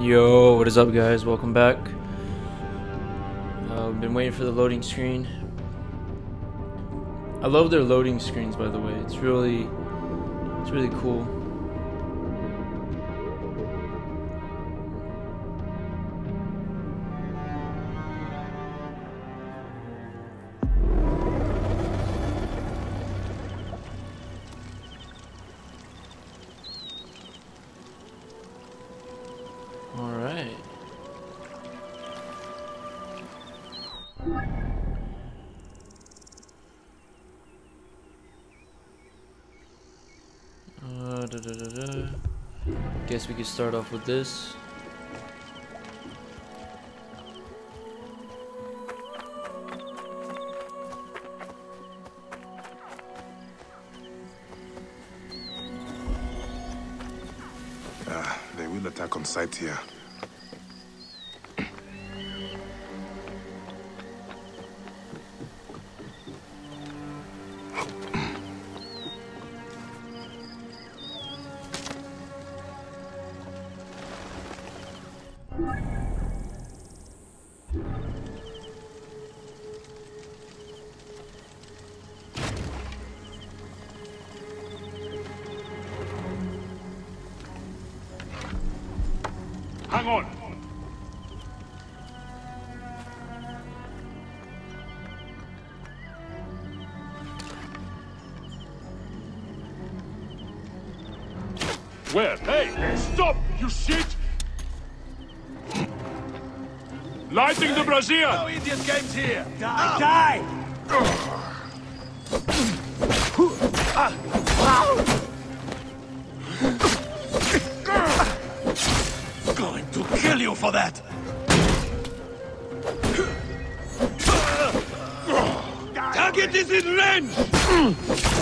Yo, what is up guys? Welcome back. Uh, been waiting for the loading screen. I love their loading screens by the way. It's really it's really cool. Start off with this. Ah, they will attack on sight here. Hang on. Where? Hey! Stop, you shit! Lighting the brazier! No idiot games here! Die, die! Going you for that! Target is in range!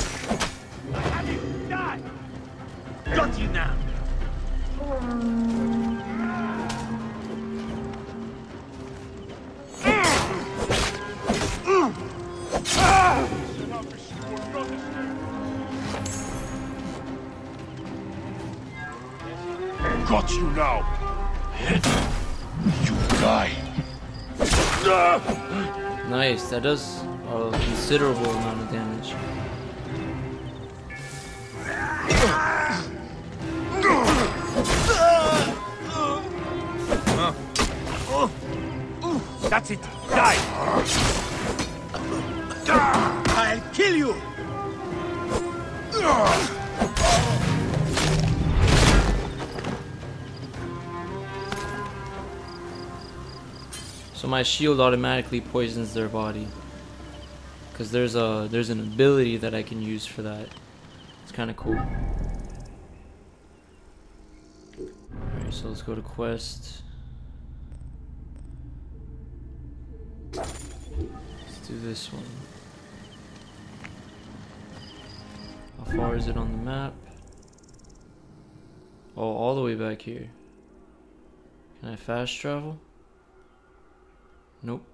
That does a considerable amount of damage. So my shield automatically poisons their body. Cause there's a there's an ability that I can use for that. It's kind of cool. Alright, so let's go to quest. Let's do this one. How far is it on the map? Oh, all the way back here. Can I fast travel? Nope.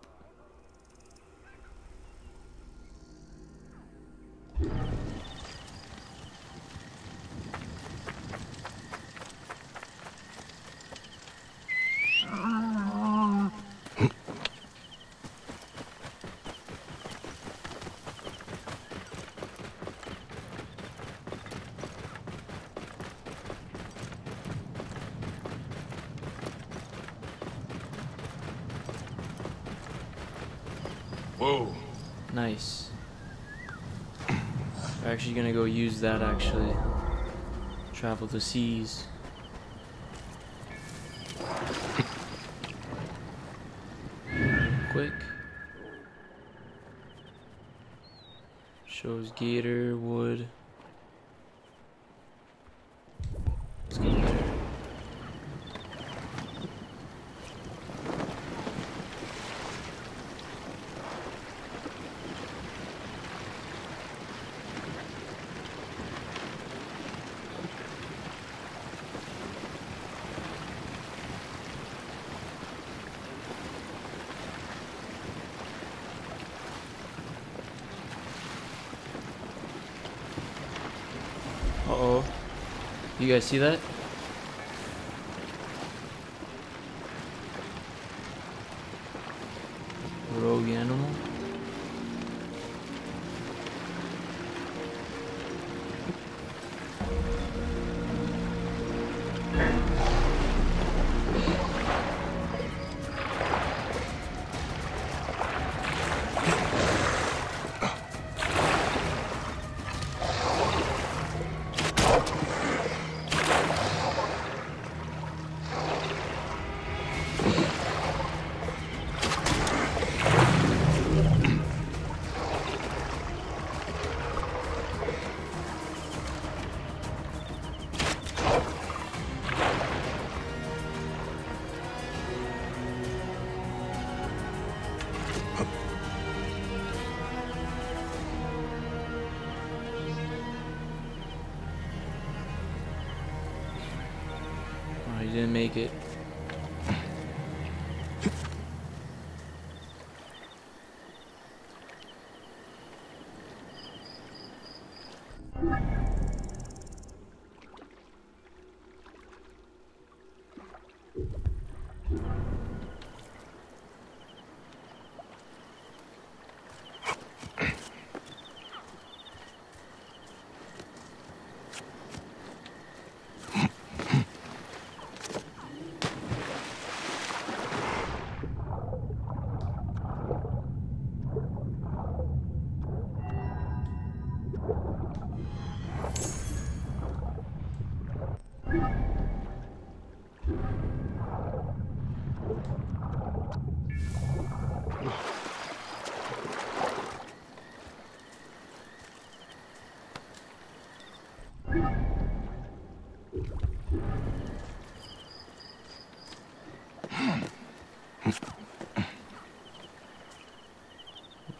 Whoa. Nice. We're actually gonna go use that actually. Travel the seas. Quick. Shows gator, wood. Let's go there. Uh oh. You guys see that? He didn't make it.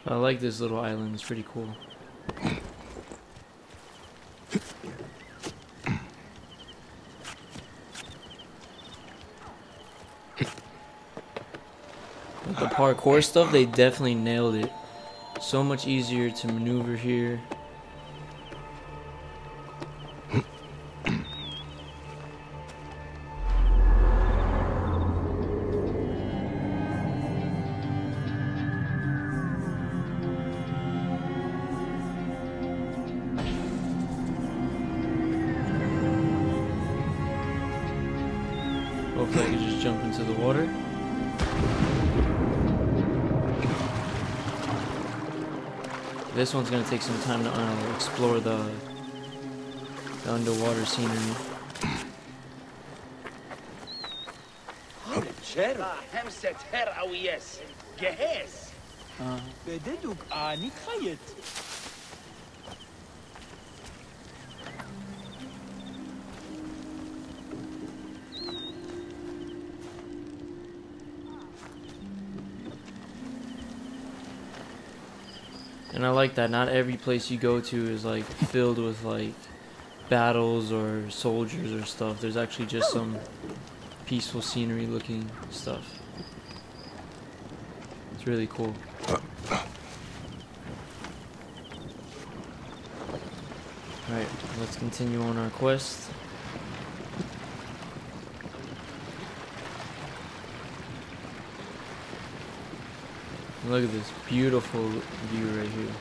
I like this little island. It's pretty cool. But the parkour stuff, they definitely nailed it. So much easier to maneuver here. This one's gonna take some time to uh, explore the, the underwater scenery. همسة هر أو يس جهاز بددك آني خيط Like that not every place you go to is like filled with like battles or soldiers or stuff. There's actually just some peaceful scenery looking stuff. It's really cool. Alright, let's continue on our quest. Look at this beautiful view right here.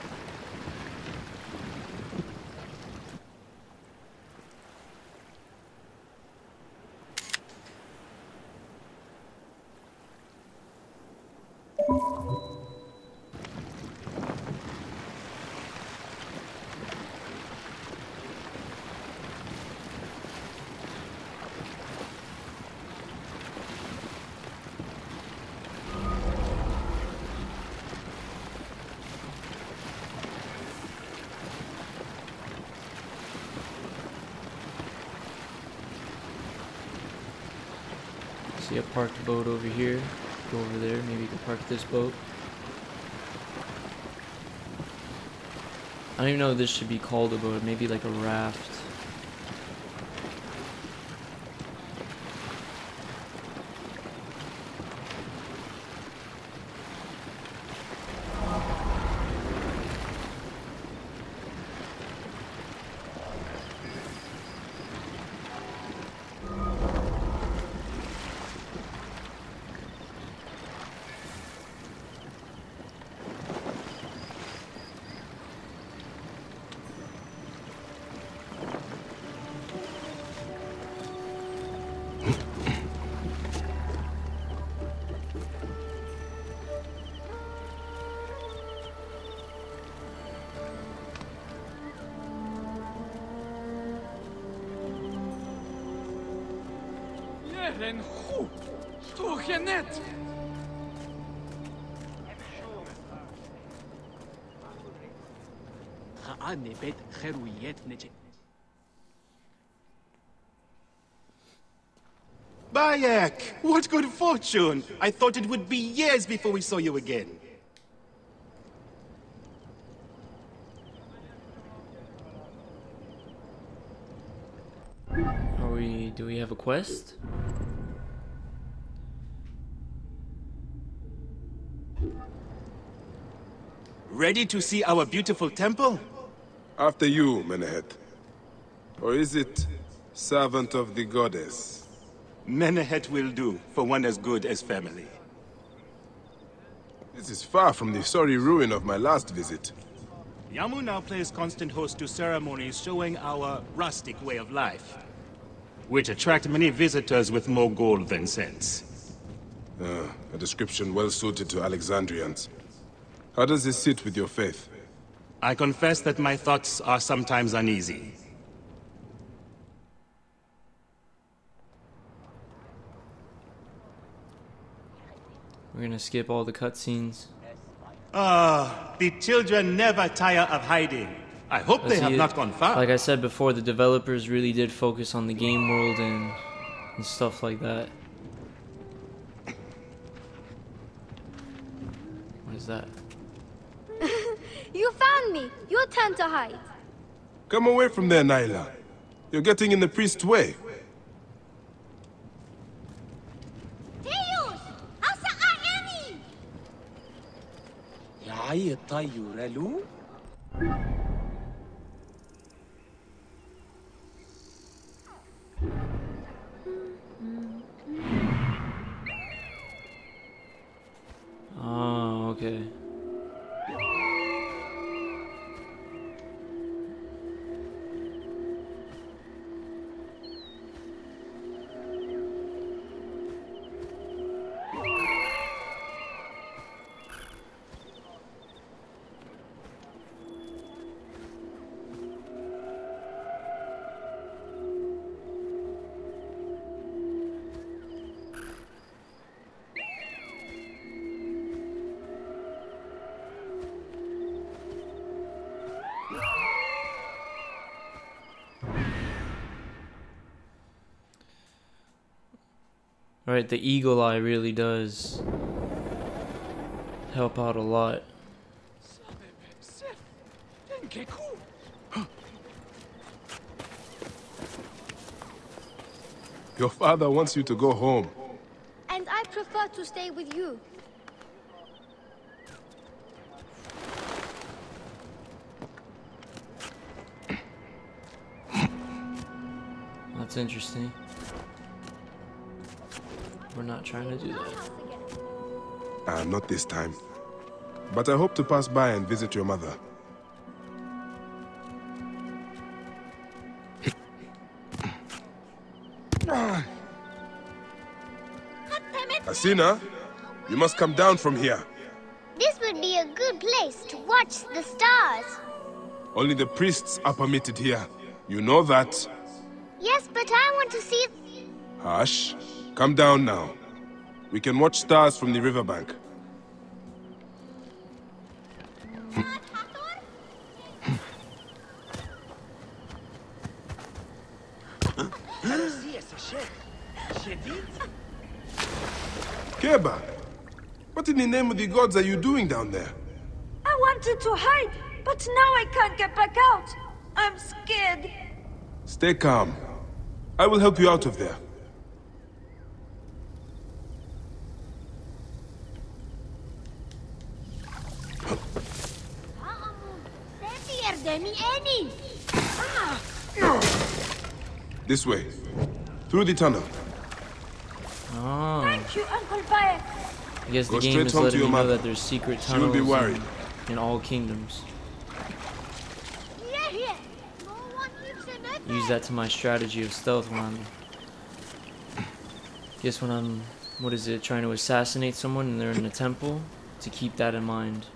See a parked boat over here. Go over there. Maybe you can park this boat. I don't even know if this should be called a boat. Maybe like a raft. Eren hu! Storgenet! Ha'ane bet Cheruyet neche. Bayek! What good fortune! I thought it would be years before we saw you again. Are we? Do we have a quest? Ready to see our beautiful temple? After you, Menehet. Or is it servant of the goddess? Menehet will do for one as good as family. This is far from the sorry ruin of my last visit. Yamu now plays constant host to ceremonies showing our rustic way of life, which attract many visitors with more gold than sense. Uh, a description well suited to Alexandrians. How does this sit with your faith? I confess that my thoughts are sometimes uneasy. We're gonna skip all the cutscenes. Ah, the children never tire of hiding. I hope But they have it- not gone far. Like I said before, the developers really did focus on the game world and, and stuff like that. What is that? You found me. Your turn to hide. Come away from there, Nyla. You're getting in the priest's way. Teus! Asa Aeni! Yai tayurelu? Right, the eagle eye really does help out a lot. Your father wants you to go home. And I prefer to stay with you. That's interesting. We're not trying to do that. Ah, not this time. But I hope to pass by and visit your mother. Asina, you must come down from here. This would be a good place to watch the stars. Only the priests are permitted here. You know that. Yes, but I want to see... Hush. Come down now. We can watch stars from the riverbank. Keba, what in the name of the gods are you doing down there? I wanted to hide, but now I can't get back out. I'm scared. Stay calm. I will help you out of there. Ah. This way. Through the tunnel. Oh, Thank you, Uncle Bayek. I guess the game is letting your me know that there's secret tunnels be worried. in, in all kingdoms. Use that to my strategy of stealth when I'm. Guess when I'm, what is it, trying to assassinate someone and they're in a temple, to keep that in mind.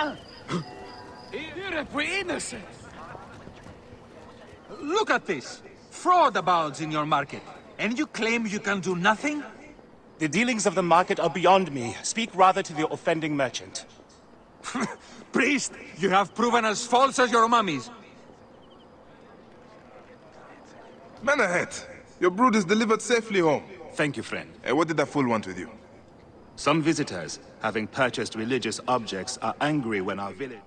hell? Europe, innocent! Look at this! Fraud abounds in your market, and you claim you can do nothing? The dealings of the market are beyond me. Speak rather to the offending merchant. Priest, you have proven as false as your mummies. Menehet, your brood is delivered safely home. Thank you, friend. Uh, what did that fool want with you? Some visitors, having purchased religious objects, are angry when our village...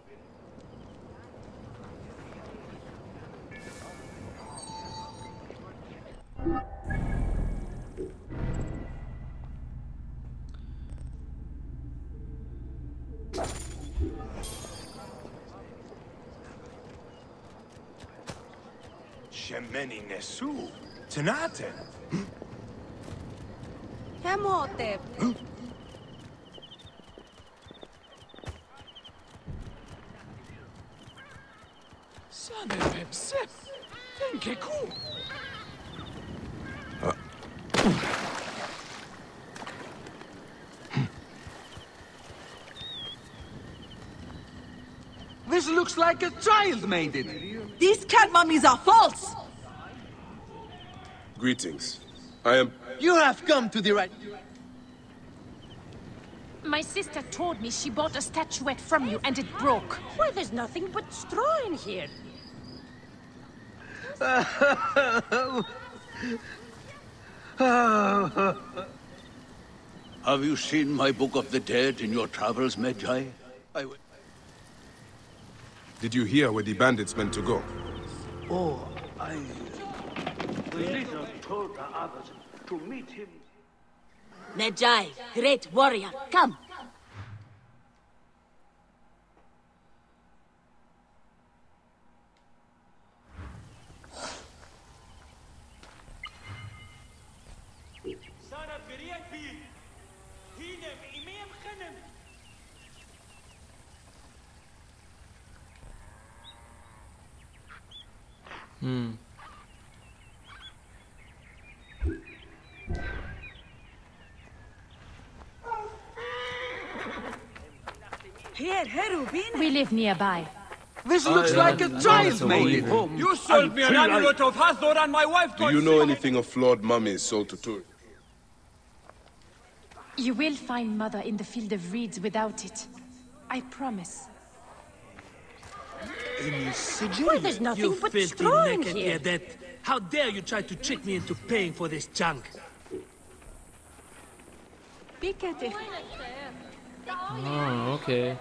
Shemeni Nesu. Tanaten. Hemhotep. Uh. This looks like a child made it. These cat mummies are false! Greetings. I am... You have come to the right... My sister told me she bought a statuette from you and it broke. Why, there's nothing but straw in here. Have you seen my Book of the Dead in your travels, Medjay? I... Did you hear where the bandits meant to go? Oh, I... The leader told the others to meet him. Medjay, great warrior, come. Hmm. Here, Herubin. We live nearby. This looks like a child made it. You sold me an amulet of Hathor and my wife Do you know anything of flawed mummies sold to tourists? You will find Mother in the field of reeds without it. I promise. Why, there's nothing You but filthy straw in naked here. Edet. How dare you try to trick me into paying for this junk? Oh, okay.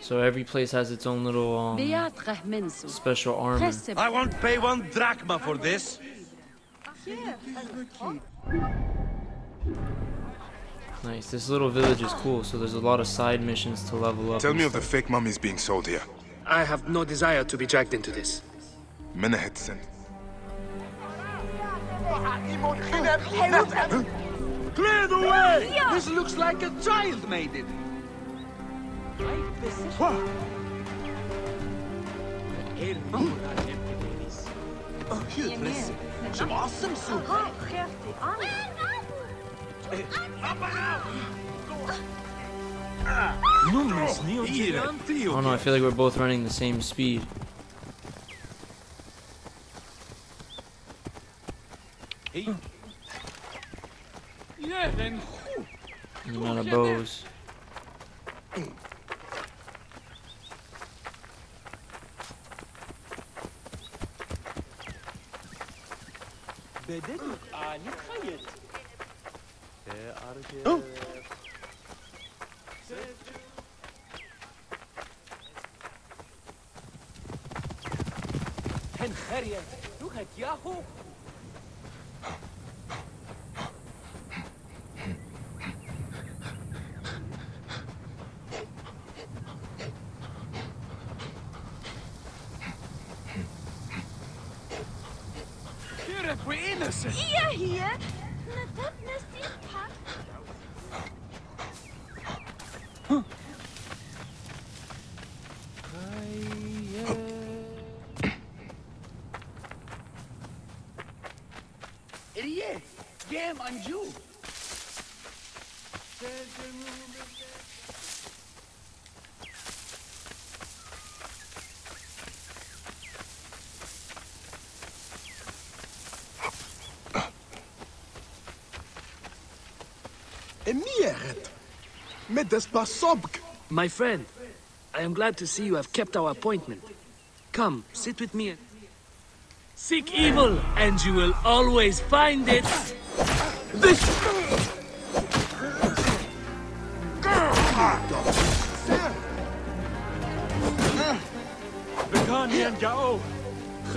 So every place has its own little um, special armor. I won't pay one drachma for this. Nice. This little village is cool, so there's a lot of side missions to level up. Tell and me of the fake mummies being sold here. I have no desire to be dragged into this. Menehet sent. Clear the way! This looks like a child made it. What? Oh, you crazy! I don't know. I feel like we're both running the same speed. The amount of bows. Hen كان خارية لوكا ياهو I'm Jew! Emieret! Mais des pas sobk! My friend, I am glad to see you have kept our appointment. Come, sit with me. Seek evil, and you will always find it.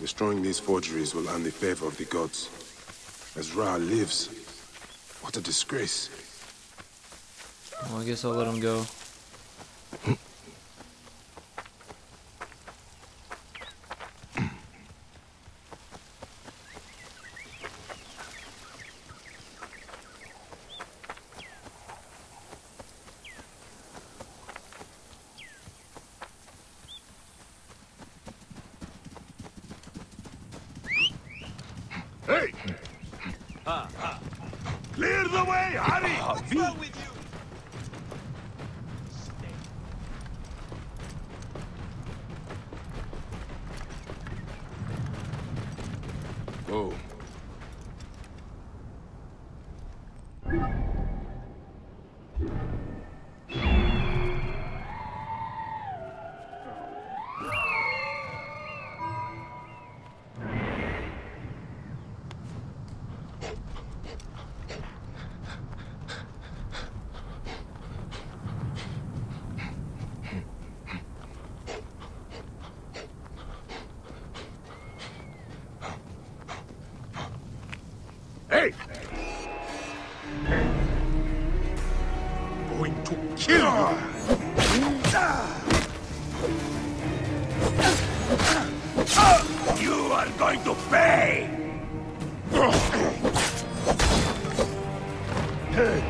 Destroying these forgeries will earn the favor of the gods. As Ra lives, what a disgrace. Well, I guess I'll let him go. Hey! Clear the way, hurry! What's wrong with you? Oh, Hey! Going to kill you! You are going to pay! Die,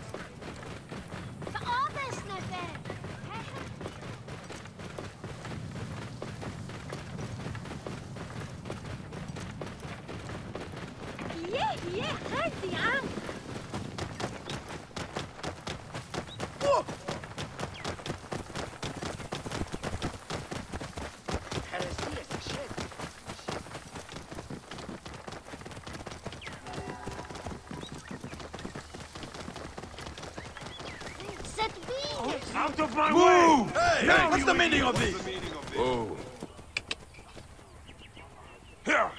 meaning know of the this? meaning of this. Oh, Here!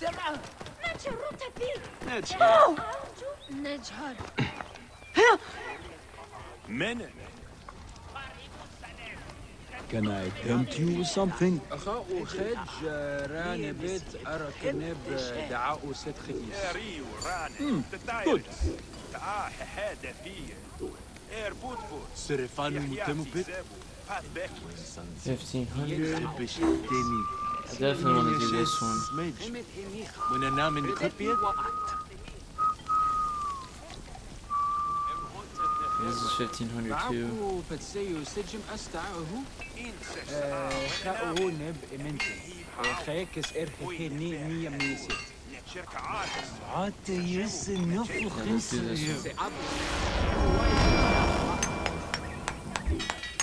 سمعة نجرتها فيه نجهر. نجهر Men. Can I tempt you with something? أخاء خج ران بيت أركنب دعاء ست خيس ريو ران Hmm, تتايرس تعاه هذا فيه اير بوت بوت سرفان متمبت 1500. I definitely want to do this one. This is 1500 too.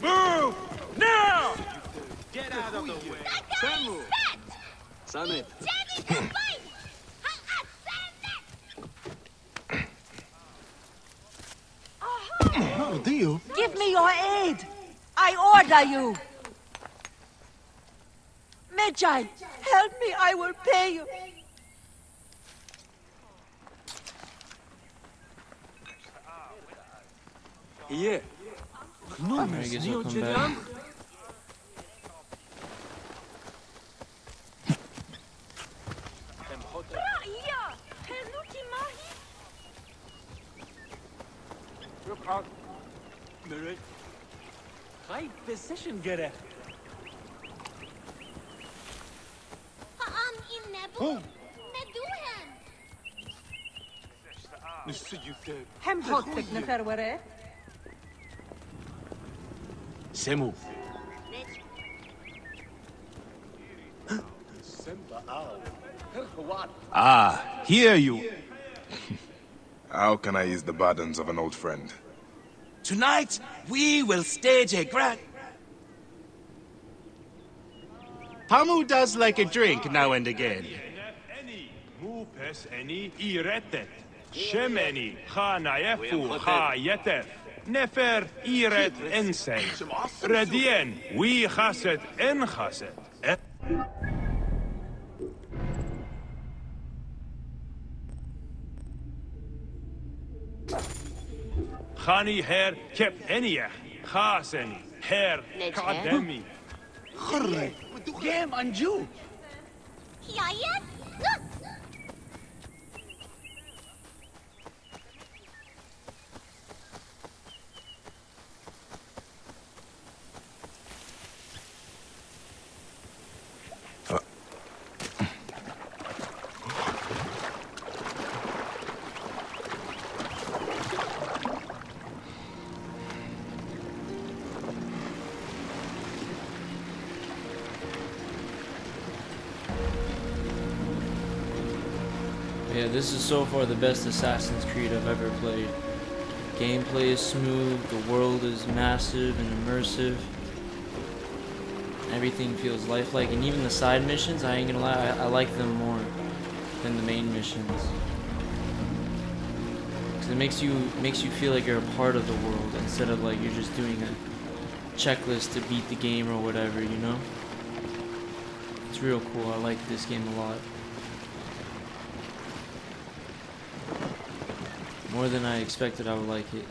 Move! Now! Get out of the way. Samu! Samet! Give me your aid. I order you. Magi, help me, I will pay you. Hier. No, Look out! back. Great position, Gerrit. Hem Ah, here you... How can I ease the burdens of an old friend? Tonight, we will stage a grand... Pamu does like a drink now and again. شمني خانا يفو خا يتف نفر ايرت انسي ردين وي خاست ان خاست أه؟ خاني هير كيب انيح خاسني هير قدمي خري. جيم انجو يا يد. This is so far the best Assassin's Creed I've ever played. Gameplay is smooth, the world is massive and immersive. Everything feels lifelike, and even the side missions, I ain't gonna lie, I, I like them more than the main missions. Cause it makes you makes you feel like you're a part of the world instead of like you're just doing a checklist to beat the game or whatever, you know? It's real cool. I like this game a lot. More than I expected I would like it.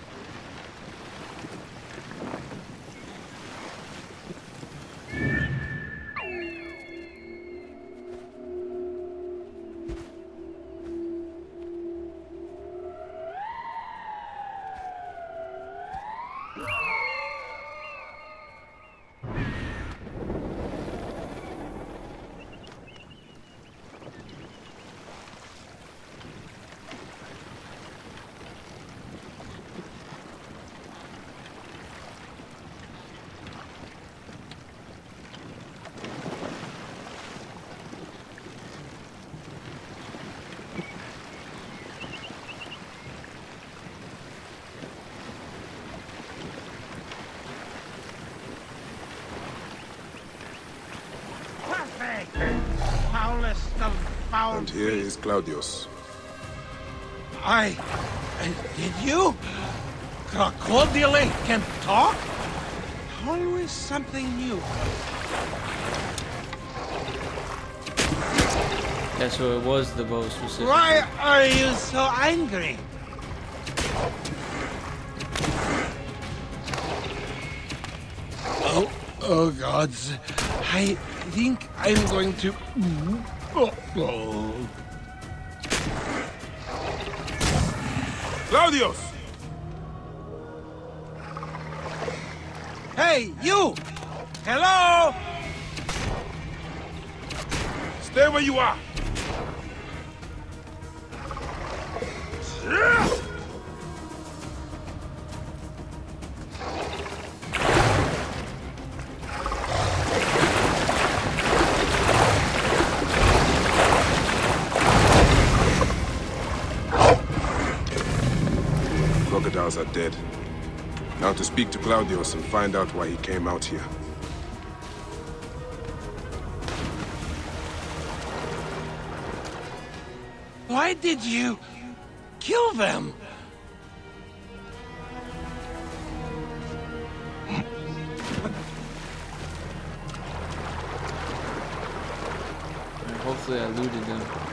Here is Claudius. I... Did you? Crocodile can talk? Always something new. Yeah, so it was the bow specifically. Why are you so angry? Oh, oh gods. I think I'm going to... Mm, Claudius! Hey, you! Hello? Stay where you are! Crocodiles are dead. Now to speak to Claudius and find out why he came out here. Why did you kill them? Hopefully I looted them.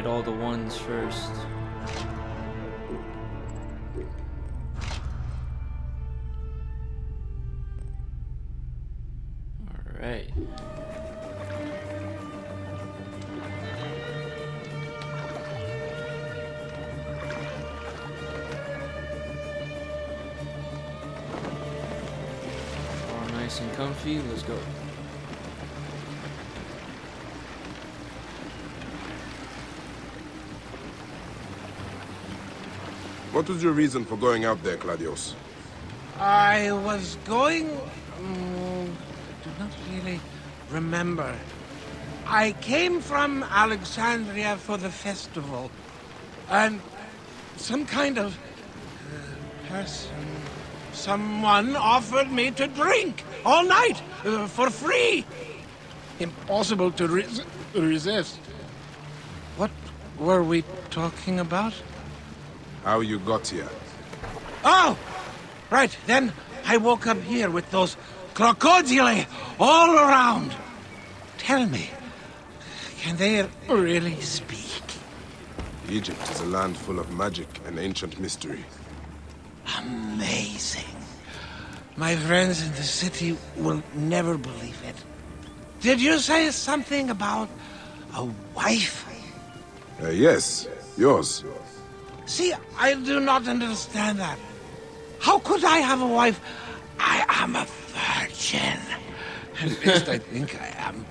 Get all the ones first. Alright. Nice and comfy, let's go. What was your reason for going out there, Claudius? I was going... mm, do not really remember. I came from Alexandria for the festival. And some kind of uh, person, someone offered me to drink all night uh, for free. Impossible to res resist. What were we talking about? How you got here? Oh! Right, then I woke up here with those crocodile all around. Tell me, can they really speak? Egypt is a land full of magic and ancient mystery. Amazing. My friends in the city will never believe it. Did you say something about a wife? Uh, yes, yours. See, I do not understand that. How could I have a wife? I am a virgin. At least I think I am.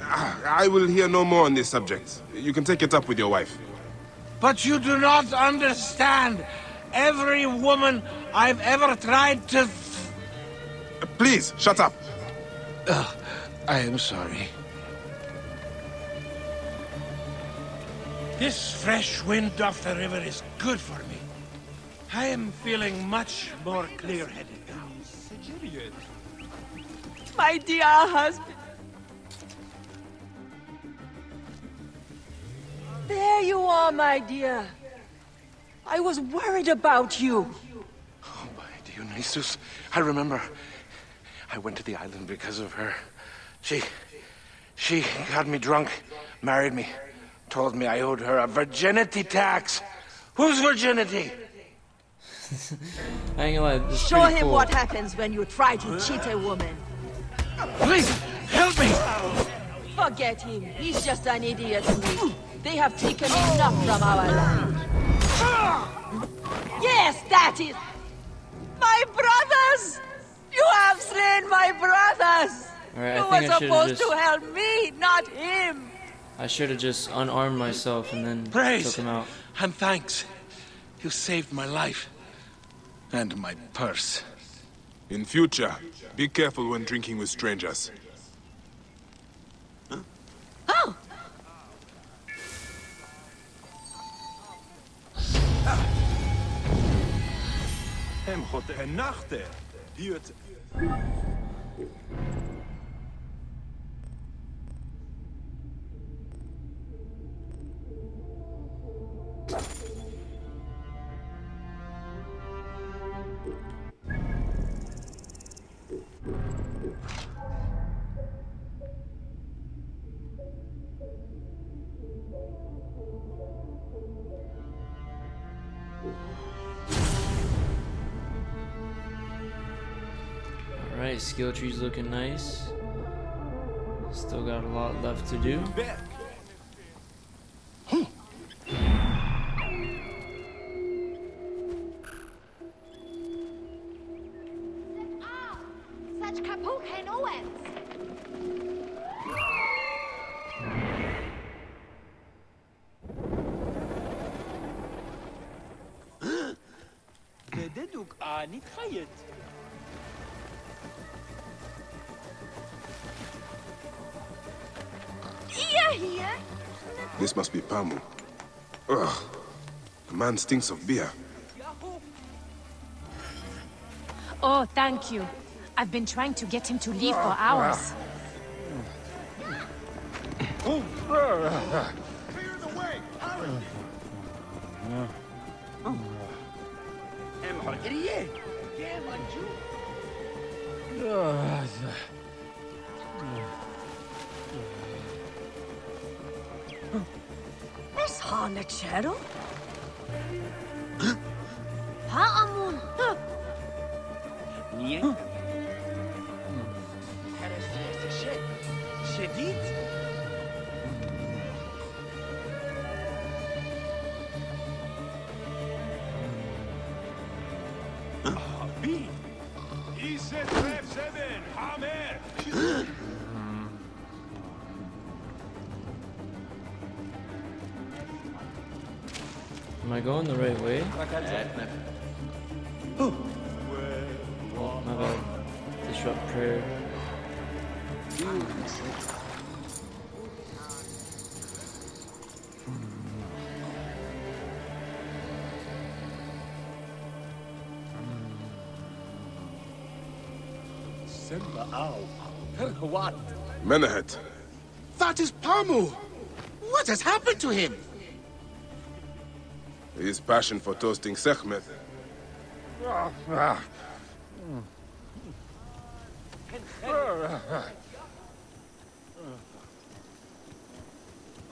Ah, I will hear no more on this subject. You can take it up with your wife. But you do not understand. Every woman I've ever tried to... Please, shut up. Ugh, I am sorry. This fresh wind off the river is good for me. I am feeling much more clear-headed now. My dear husband. There you are, my dear. I was worried about you. Oh, by Dionysus, I remember. I went to the island because of her. She... She got me drunk, married me, told me I owed her a virginity tax. Whose virginity? I ain't gonna lie, Show him cool. what happens when you try to cheat a woman. Please, help me! Forget him. He's just an idiot. They have taken enough from our land. Yes, that is... My brothers! You have slain my brothers! Alright, you were think I should've supposed just- to help me, not him! I should have just unarmed myself and then Praise took him out. and thanks. You saved my life. And my purse. In future, be careful when drinking with strangers. Oh! Hem God en nachten. Duurt. Skill tree's looking nice. Still got a lot left to do. The man stinks of beer. Oh, thank you. I've been trying to get him to leave for hours. Hem harkeriye. Gel manju. Is Pak Amun. Nia. Oh, my bad. Disrupt prayer. Simba ow. What? Menehet, That is Pamu! What has happened to him? His passion for toasting Sekhmet.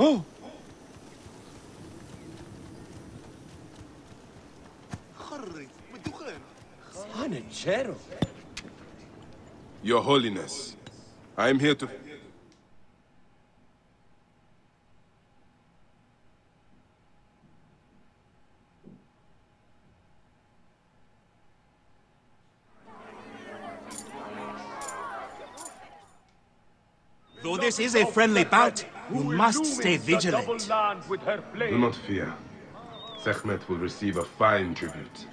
Oh! Your Holiness, I am here to... this is a friendly bout, you must stay vigilant. Do not fear. Sekhmet will receive a fine tribute.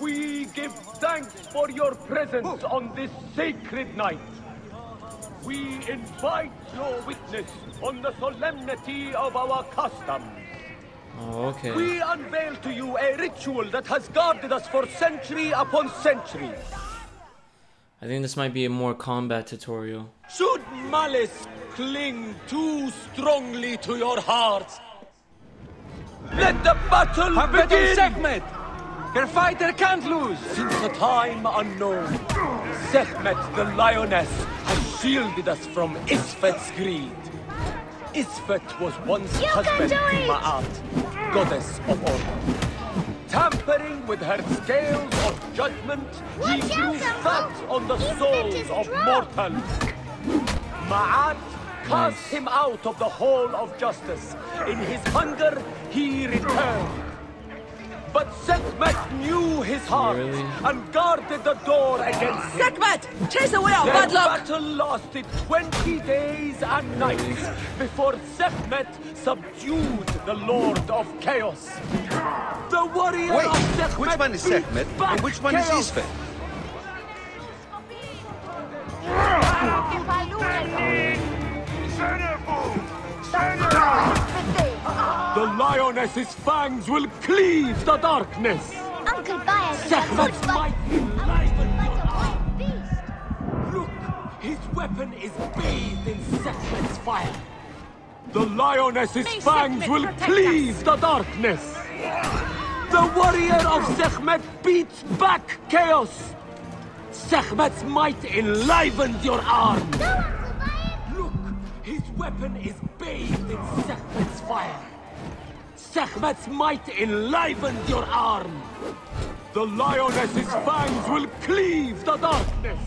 We give thanks for your presence on this sacred night. We invite your witness on the solemnity of our customs. Oh, okay. We unveil to you a ritual that has guarded us for century upon century. I think this might be a more combat tutorial. Should malice cling too strongly to your hearts, let the battle Habetum begin! Sekhmet! Her fighter can't lose! Since a time unknown, Sekhmet the lioness has shielded us from Isfet's greed. Isfet was once You husband do to it! Ma'at, goddess of order. Tampering with her scales of judgment, he Watch out, grew fat on the Isfet souls of mortals. Ma'at cast Nice. him out of the hall of justice. In his hunger, he returned. But Sekhmet knew his heart Really? and guarded the door against him. Sekhmet! Chase away our bad luck! The battle lasted 20 days and nights before Sekhmet subdued the Lord of Chaos. The warrior Wait, of Sekhmet which one is beat Sekhmet and which one is Chaos. Isfet? The lioness's fangs will cleave the darkness. Uncle Bias is a Sekhmet's good might fighter. Like a wild beast. Look, his weapon is bathed in Sekhmet's fire. The lioness's May fangs Sekhmet will cleave the darkness. The warrior of Sekhmet beats back chaos. Sekhmet's might enlivens your arm. Go, Uncle Bias! Look, his weapon is bathed in Sekhmet's fire. Sekhmet's might enlivened your arm. The lioness's fangs will cleave the darkness.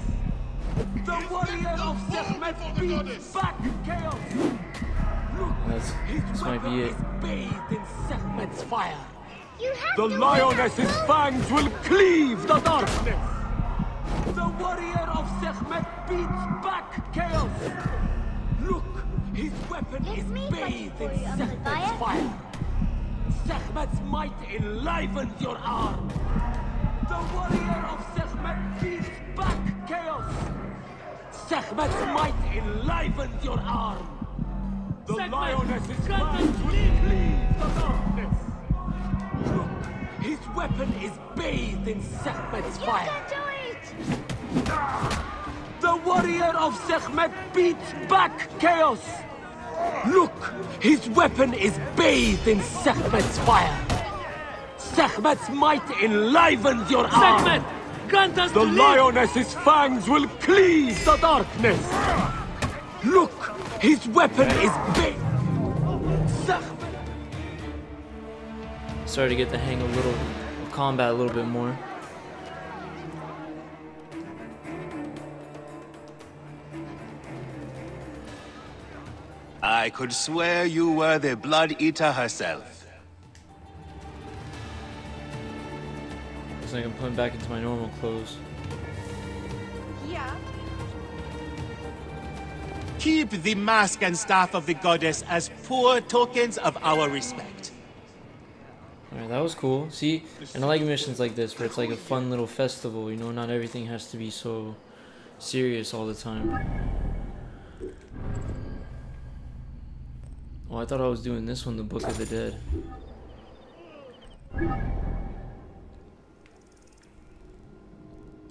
The warrior of Sekhmet beats back chaos. Look, That's, his this might weapon be it. is bathed in Sekhmet's fire. You have The to lioness's fangs will cleave the darkness. The warrior of Sekhmet beats back chaos. Look, his weapon It's is bathed in you, Sekhmet's fire. Sekhmet's might enlivened your arm. The warrior of Sekhmet beats back chaos. Sekhmet's might enlivened your arm. The Sekhmet, lioness's cut fangs the will cleave. cleave the darkness. Look, his weapon is bathed in Sekhmet's You fire. can do it! The warrior of Sekhmet beats back chaos. Look, his weapon is bathed in Sekhmet's fire. Sekhmet's might enlivens your arm. Sekhmet! Grant us The lioness's fangs will cleave the darkness. Look, his weapon is bathed. Sekhmet. Started to get the hang of little of combat a little bit more. I could swear you were the Blood Eater herself. Looks like I'm putting back into my normal clothes. Yeah. Keep the mask and staff of the goddess as poor tokens of our respect. Alright, that was cool. See, and I like missions like this where it's like a fun little festival, you know, not everything has to be so serious all the time. Oh, I thought I was doing this one, the Book of the Dead.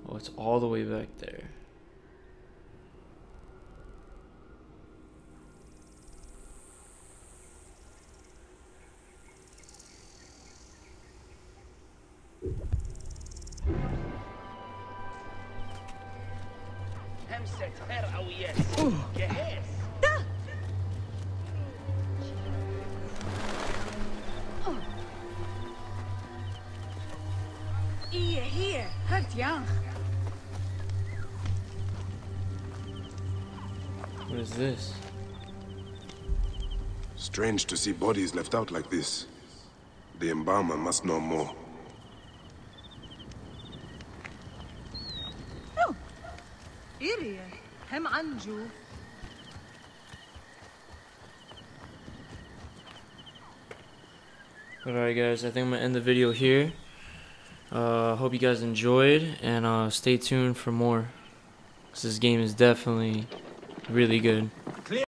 Oh, it's all the way back there. Young. What is this? Strange to see bodies left out like this. The embalmer must know more. Oh. Irie, hem anju. Alright guys, I think I'm gonna end the video here. Uh, hope you guys enjoyed and uh, stay tuned for more. this game is definitely really good.